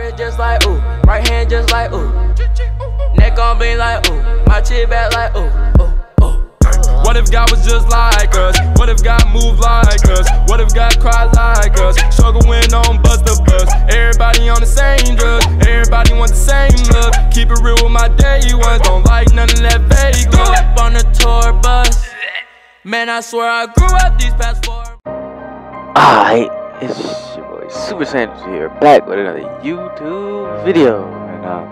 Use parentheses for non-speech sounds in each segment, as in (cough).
wrist just like ooh, right hand just like ooh. Neck on bling like ooh, my chin back like ooh, ooh, ooh. What if God was just like us? What if God moved like us? What if God cried like us? Struggling on bus to bus. Everybody on the same drug. Everybody want the same look. Keep it real with my day ones. Don't like none of that fake. Grew up on the tour bus. Man, I swear I grew up these past four. Alright, it's your boy Super Sanders here, back with another YouTube video. And, um,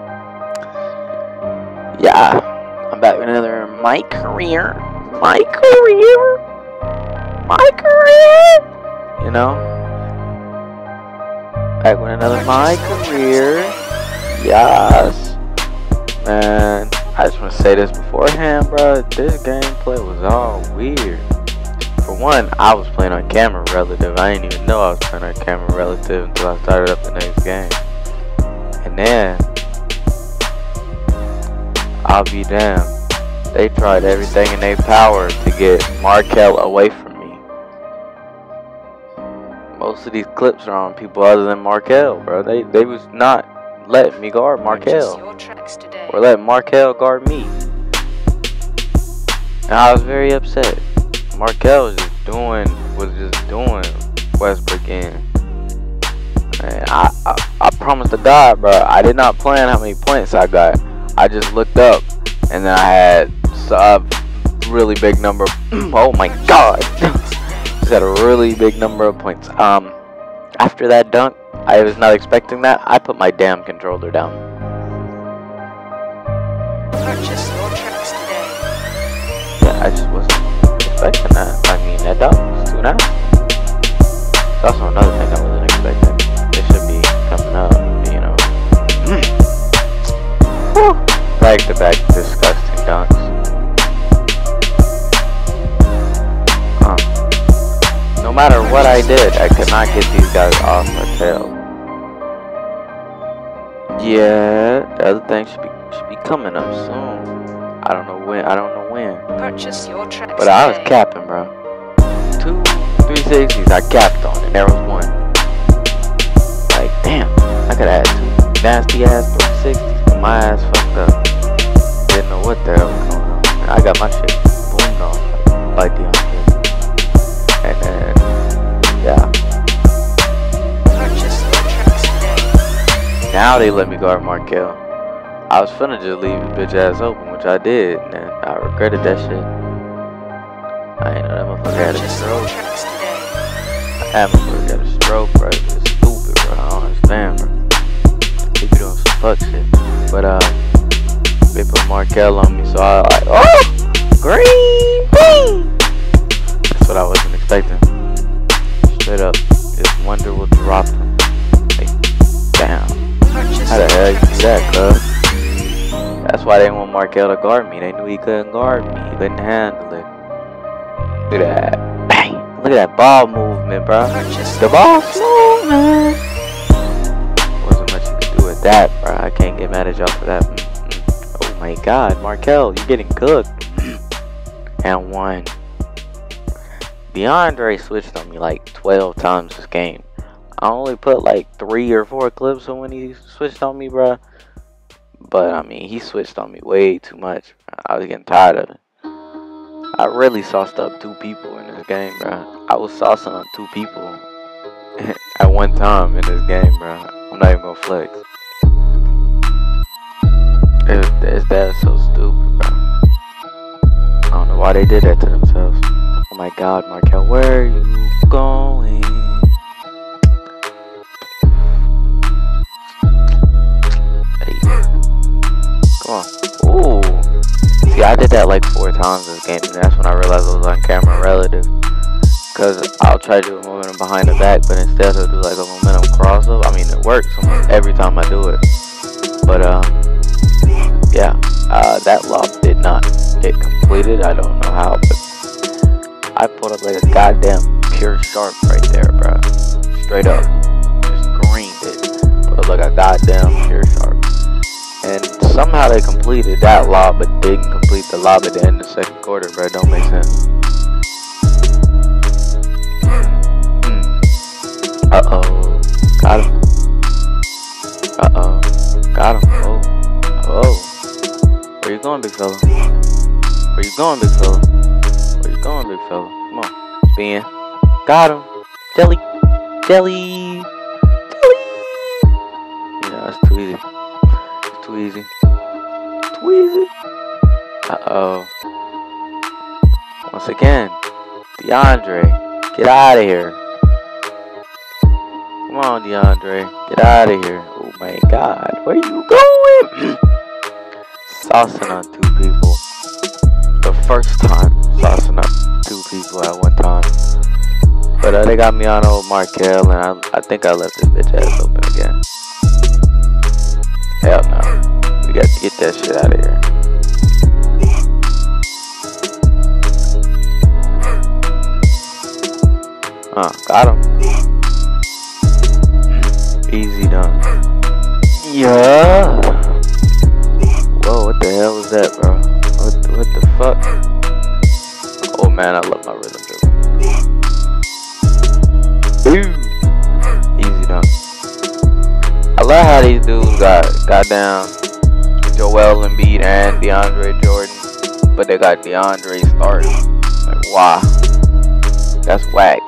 yeah, I'm back with another My Career. My Career. My Career. You know? Back with another My Career. Yes. Man, I just want to say this beforehand, bro. This gameplay was all weird one, I was playing on camera relative. I didn't even know I was playing on camera relative until I started up the next game. And then, I'll be damned. They tried everything in their power to get Markel away from me. Most of these clips are on people other than Markel, bro. They they was not letting me guard Markel. Or letting Markel guard me. And I was very upset. Markel was just doing was just doing Westbrook in. And I, I I promise to God, bro, I did not plan how many points I got. I just looked up and then I had a really big number. (clears throat) oh my God, (laughs) just had a really big number of points. Um, after that dunk, I was not expecting that. I put my damn controller down. Purchase your tracks today. Yeah, I just wasn't expecting that. I mean, was too nice. It's also another thing I wasn't expecting. It should be coming up, you know. Back to back disgusting dunks. No matter what I did, I could not get these guys off my tail. Yeah, the other thing should be should be coming up soon. I don't know when. I don't know when. Purchase your tracks But I was capping, bro. Two 360s I capped on, and there was one. Like, damn, I could have had two nasty ass 360s, but my ass fucked up. Didn't know what the hell was going on. And I got my shit boomed off like Deontay. And then, yeah. Purchase your tracks today. Now they let me guard Markel. I was finna just leave the bitch ass open, which I did, and then I regretted that shit. I ain't know that motherfucker had a stroke. That motherfucker got a stroke, bro. It's stupid, bro. I don't understand, bro. He be doing some fuck shit. But, uh, they put Markel on me, so I like, oh! Green bean! That's what I wasn't expecting. Straight up. Just wonder what dropped him. Like, damn. How the hell you do that, cuz? That's why they didn't want Markel to guard me. They knew he couldn't guard me. He couldn't handle it. Look at that. Bang! Look at that ball movement, bro. Just The ball movement. Wasn't much you could do with that, bro. I can't get mad at y'all for that. Oh my god, Markel, you're getting cooked. (clears throat) and one. DeAndre switched on me like 12 times this game. I only put like three or four clips of when he switched on me, bruh. But I mean, he switched on me way too much. I was getting tired of it. I really sauced up two people in this game, bro. I was saucing on two people (laughs) at one time in this game, bro. I'm not even gonna flex. It, it's, that's so stupid, bro. I don't know why they did that to themselves. Oh my god, Markel, where are you going? Times this game, and that's when I realized I was on camera relative. Because I'll try to do a momentum behind the back, but instead I'll do like a momentum crossover. I mean, it works every time I do it. But, um, yeah, uh, that lob did not get completed. I don't know how, but I pulled up like a goddamn pure sharp right there, bro. Straight up. Just greened it. Put up like a goddamn pure sharp. And somehow they completed that lob, but didn't complete the lob at the end of the second quarter, bro. Don't make sense. Uh oh. Got him. Uh oh. Got him. Oh. Oh. Where you going, big fella? Where you going, big fella? Where you going, big fella? Come on. Spin. Got him. Jelly. Jelly. Jelly. Yeah, that's too easy. It's too easy. Too easy. Uh oh. Once again. DeAndre. Get out of here. Come on, DeAndre. Get out of here. Oh my god. Where you going? (gasps) saucing on two people. The first time saucing up two people at one time. But uh, they got me on old Markel, and I, I think I left this bitch ass open again. Hell no. Got to get that shit out of here. Uh, got him. Easy done. Yeah. Whoa, what the hell was that, bro? What what the fuck? Oh man, I love my rhythm dude. Easy done. I love how these dudes got got down Joel Embiid and DeAndre Jordan, but they got DeAndre starting. Like, that's whack.